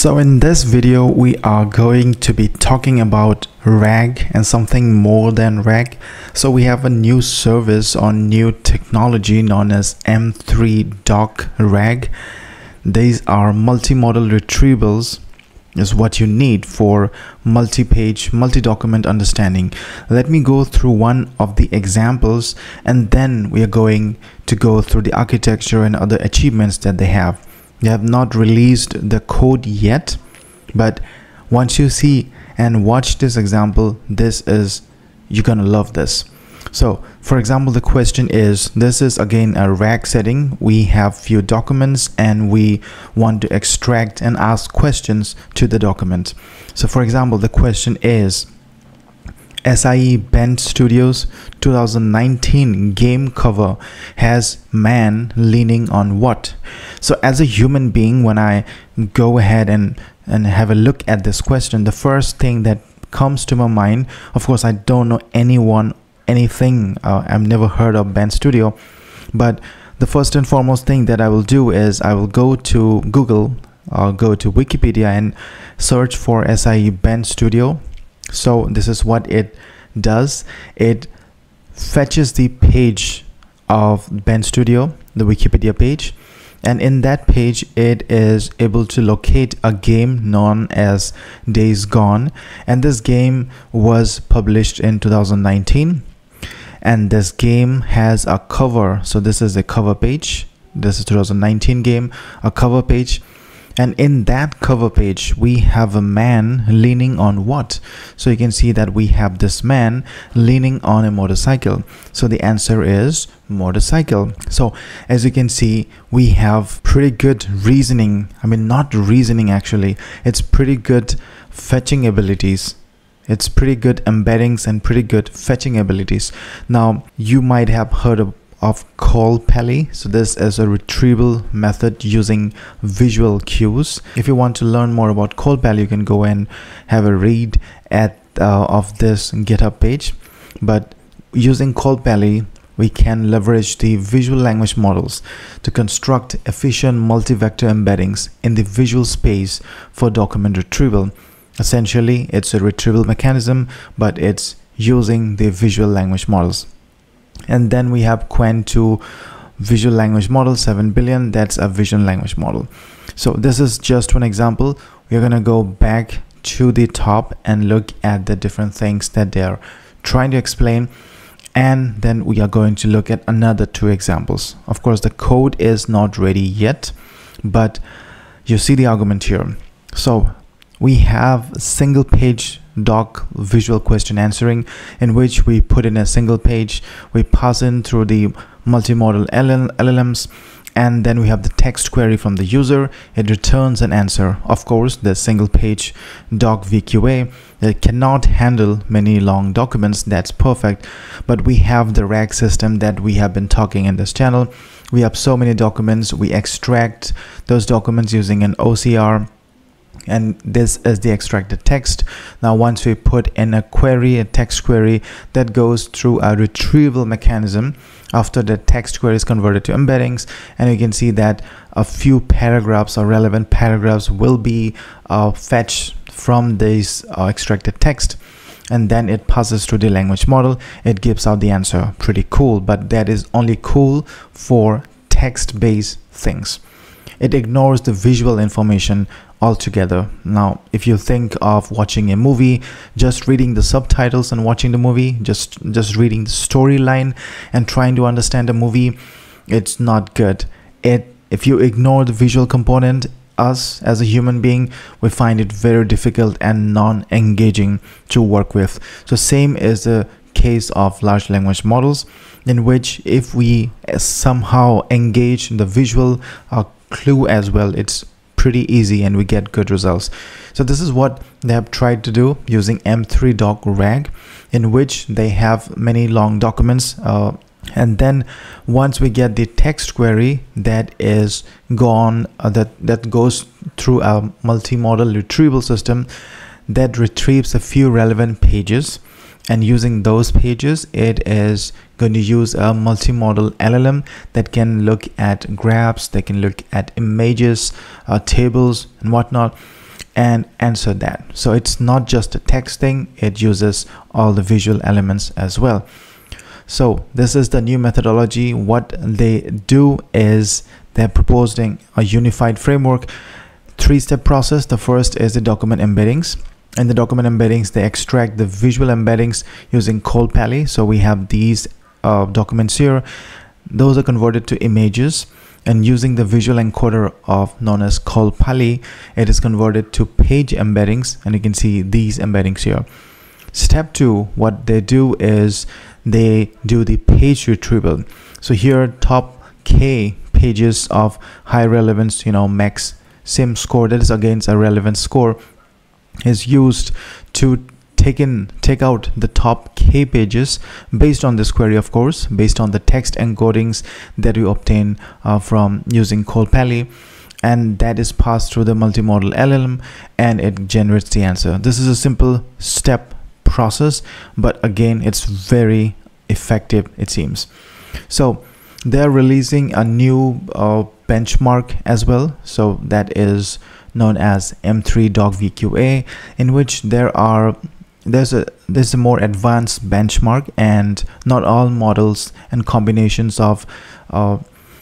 So in this video, we are going to be talking about RAG and something more than RAG. So we have a new service on new technology known as M3 Doc RAG. These are multi-modal retrievals is what you need for multi-page multi-document understanding let me go through one of the examples and then we are going to go through the architecture and other achievements that they have they have not released the code yet but once you see and watch this example this is you're gonna love this. So for example the question is this is again a rag setting. We have few documents and we want to extract and ask questions to the document. So for example the question is SIE Bend Studios 2019 game cover has man leaning on what? So as a human being, when I go ahead and, and have a look at this question, the first thing that comes to my mind, of course, I don't know anyone, anything, uh, I've never heard of Bend Studio, but the first and foremost thing that I will do is I will go to Google or go to Wikipedia and search for SIE Bend Studio so this is what it does. It fetches the page of Bend Studio the Wikipedia page. And in that page it is able to locate a game known as Days Gone. And this game was published in 2019 and this game has a cover. So this is a cover page. This is 2019 game. A cover page and in that cover page we have a man leaning on what? So you can see that we have this man leaning on a motorcycle. So the answer is motorcycle. So as you can see we have pretty good reasoning. I mean not reasoning actually. It's pretty good fetching abilities. It's pretty good embeddings and pretty good fetching abilities. Now you might have heard of of ColPali. So this is a retrieval method using visual cues. If you want to learn more about ColPali, you can go and have a read at uh, of this GitHub page. But using ColPali, we can leverage the visual language models to construct efficient multi-vector embeddings in the visual space for document retrieval. Essentially, it's a retrieval mechanism, but it's using the visual language models and then we have Qwen 2 visual language model 7 billion. That's a vision language model. So this is just one example. We're gonna go back to the top and look at the different things that they're trying to explain. And then we are going to look at another two examples. Of course the code is not ready yet but you see the argument here. So we have single page doc visual question answering in which we put in a single page we pass in through the multimodal LLMs and then we have the text query from the user. It returns an answer. Of course the single page doc vqa it cannot handle many long documents. That's perfect. But we have the rag system that we have been talking in this channel. We have so many documents. We extract those documents using an ocr and this is the extracted text. Now once we put in a query a text query that goes through a retrieval mechanism after the text query is converted to embeddings and you can see that a few paragraphs or relevant paragraphs will be uh, fetched from this uh, extracted text. And then it passes through the language model. It gives out the answer pretty cool but that is only cool for text-based things. It ignores the visual information altogether. Now if you think of watching a movie just reading the subtitles and watching the movie just just reading the storyline and trying to understand a movie it's not good. It if you ignore the visual component us as a human being we find it very difficult and non-engaging to work with. So same is the case of large language models in which if we somehow engage the visual uh, clue as well it's pretty easy and we get good results. So this is what they have tried to do using m3 doc rag in which they have many long documents uh, and then once we get the text query that is gone uh, that that goes through a multimodal retrieval system that retrieves a few relevant pages and using those pages it is going to use a multimodal LLM that can look at graphs they can look at images uh, tables and whatnot and answer that. So it's not just a text thing it uses all the visual elements as well. So this is the new methodology. What they do is they're proposing a unified framework three-step process. The first is the document embeddings in the document embeddings they extract the visual embeddings using Pally. so we have these uh, documents here. Those are converted to images. And using the visual encoder of known as Pally, it is converted to page embeddings. And you can see these embeddings here. Step two what they do is they do the page retrieval. So here top k pages of high relevance you know max sim score. That is against a relevance score is used to take in take out the top k pages based on this query of course based on the text encodings that you obtain uh, from using Pally, and that is passed through the multimodal LLM and it generates the answer. This is a simple step process but again it's very effective it seems. So they're releasing a new uh, benchmark as well. So that is known as m3 doc vqa in which there are there's a there's a more advanced benchmark and not all models and combinations of uh,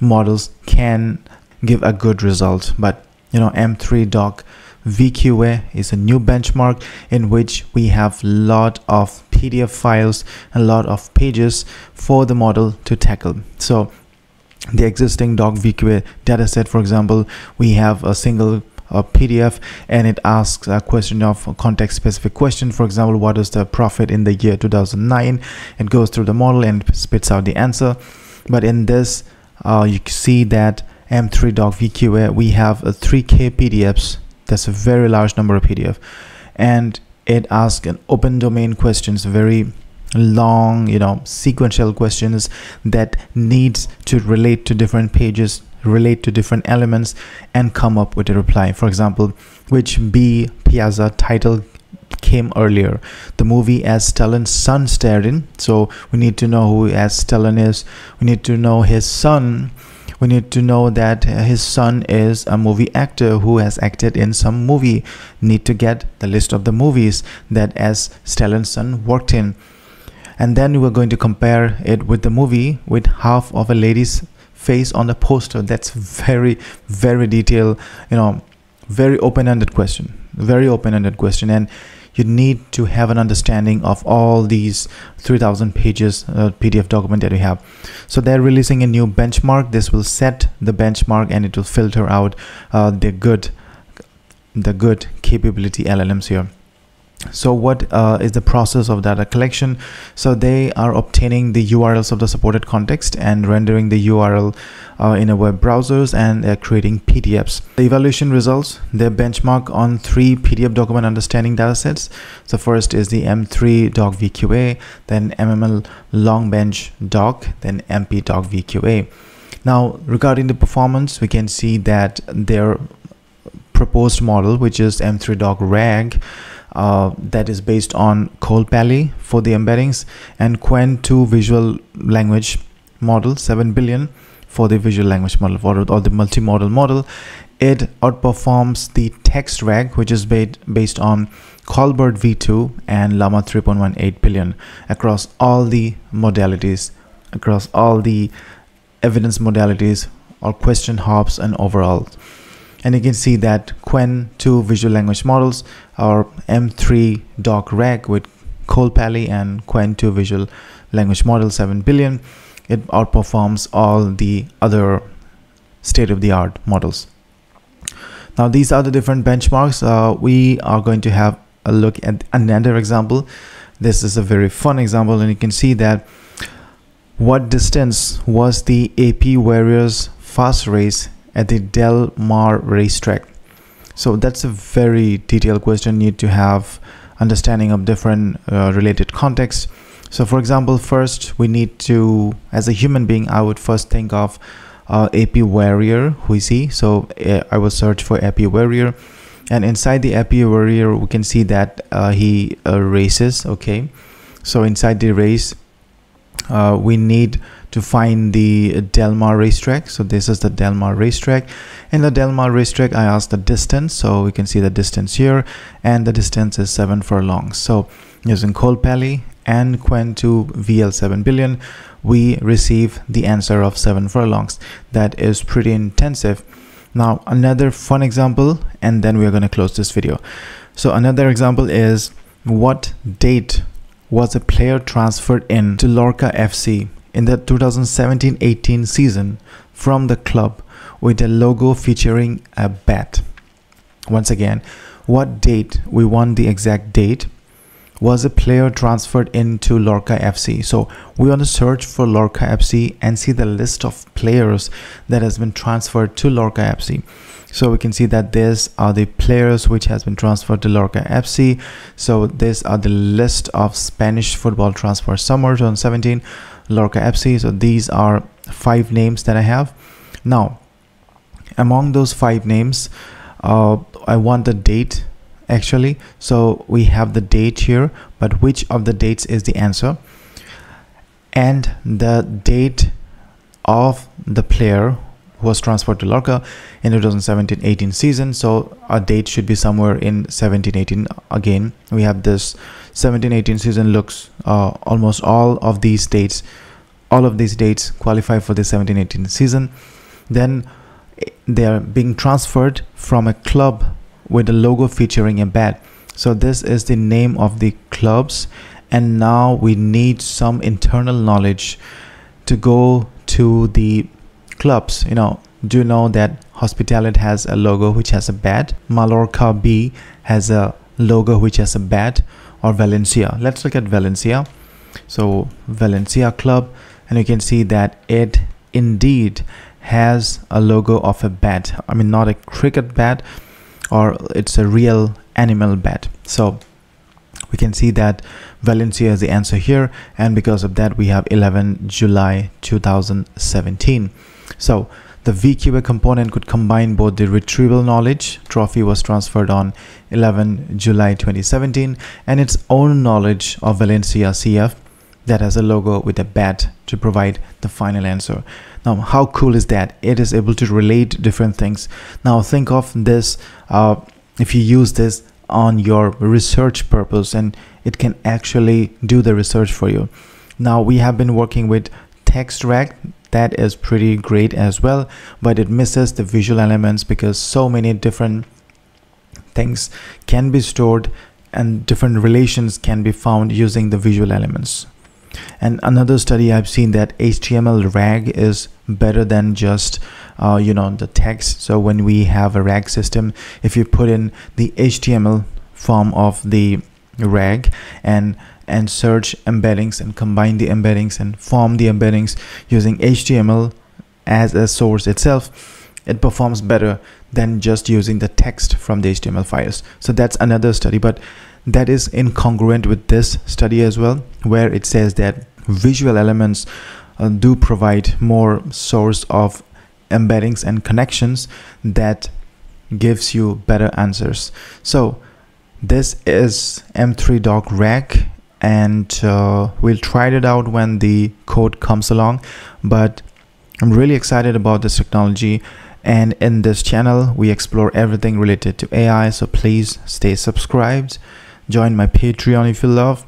models can give a good result. But you know m3 doc vqa is a new benchmark in which we have lot of pdf files a lot of pages for the model to tackle. So the existing doc vqa dataset for example we have a single a PDF and it asks a question of context specific question. For example what is the profit in the year 2009 it goes through the model and spits out the answer. But in this uh, you see that m3 doc vqa we have a 3k pdfs that's a very large number of pdf and it asks an open domain questions very long you know sequential questions that needs to relate to different pages relate to different elements and come up with a reply. For example which b piazza title came earlier? The movie as Stellan's son starred in. So we need to know who as Stellan is. We need to know his son we need to know that his son is a movie actor who has acted in some movie. Need to get the list of the movies that as Stellan's son worked in. And then we're going to compare it with the movie with half of a lady's face on the poster. That's very very detailed you know very open-ended question very open-ended question. And you need to have an understanding of all these 3000 pages uh, pdf document that we have. So they're releasing a new benchmark. This will set the benchmark and it will filter out uh, the good the good capability llms here so what uh, is the process of data collection? So they are obtaining the urls of the supported context and rendering the url uh, in a web browsers and they're creating pdfs the evaluation results they benchmark on three pdf document understanding datasets. So first is the m3 doc vqa then mml long bench doc then mp doc vqa now regarding the performance we can see that their proposed model which is m3 doc rag uh, that is based on Pally for the embeddings and Qwen 2 visual language model 7 billion for the visual language model for or the multimodal model. It outperforms the text rag which is based based on ColBERT v2 and llama 3.18 billion across all the modalities across all the evidence modalities or question hops and overall and you can see that Qwen 2 visual language models are M3 doc rag with Pally and Qwen 2 visual language model 7 billion. It outperforms all the other state-of-the-art models. Now these are the different benchmarks. Uh, we are going to have a look at another example. This is a very fun example and you can see that what distance was the AP Warriors fast race at the Del Mar racetrack? So that's a very detailed question. You need to have understanding of different uh, related contexts. So for example, first we need to, as a human being, I would first think of uh, AP Warrior, who is he? So uh, I will search for AP Warrior. And inside the AP Warrior, we can see that uh, he uh, races, okay? So inside the race, uh, we need to find the Del Mar racetrack. So this is the Del Mar racetrack. In the Del Mar racetrack I asked the distance. So we can see the distance here. And the distance is 7 furlongs. So using ColPali and Qwen 2 VL7 billion we receive the answer of 7 furlongs. That is pretty intensive. Now another fun example and then we're going to close this video. So another example is what date was a player transferred in to Lorca FC in the 2017-18 season from the club with a logo featuring a bat. Once again, what date, we want the exact date, was a player transferred into Lorca FC. So we want to search for Lorca FC and see the list of players that has been transferred to Lorca FC so we can see that these are the players which has been transferred to Lorca FC so these are the list of Spanish football transfer summer 2017 Lorca FC so these are five names that I have. Now among those five names uh, I want the date actually. So we have the date here but which of the dates is the answer? And the date of the player was transferred to Lorca in 2017-18 season. So our date should be somewhere in 17-18 again we have this 17-18 season looks uh, almost all of these dates all of these dates qualify for the 17-18 season. Then eh, they are being transferred from a club with a logo featuring a bat. So this is the name of the clubs and now we need some internal knowledge to go to the clubs you know. Do you know that Hospitalet has a logo which has a bat Mallorca B has a logo which has a bat or Valencia? Let's look at Valencia. So Valencia club and you can see that it indeed has a logo of a bat. I mean not a cricket bat or it's a real animal bat. So we can see that Valencia is the answer here and because of that we have 11 July 2017 so the VQA component could combine both the retrieval knowledge trophy was transferred on 11 July 2017 and its own knowledge of Valencia CF that has a logo with a bat to provide the final answer. Now, how cool is that? It is able to relate different things. Now, think of this uh, if you use this on your research purpose and it can actually do the research for you. Now, we have been working with TextRag that is pretty great as well but it misses the visual elements because so many different things can be stored and different relations can be found using the visual elements. And another study i've seen that html rag is better than just uh, you know the text. So when we have a rag system if you put in the html form of the rag and and search embeddings and combine the embeddings and form the embeddings using HTML as a source itself, it performs better than just using the text from the HTML files. So that's another study, but that is incongruent with this study as well, where it says that visual elements uh, do provide more source of embeddings and connections that gives you better answers. So this is M3Doc Rag and uh, we'll try it out when the code comes along. But I'm really excited about this technology. And in this channel we explore everything related to AI so please stay subscribed. Join my patreon if you love.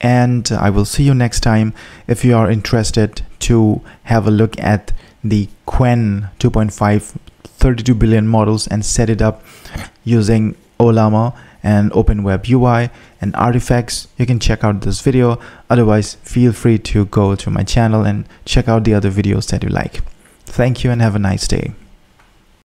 And I will see you next time if you are interested to have a look at the Qwen 2.5 32 billion models and set it up using Ollama and open web UI and artifacts you can check out this video. Otherwise feel free to go to my channel and check out the other videos that you like. Thank you and have a nice day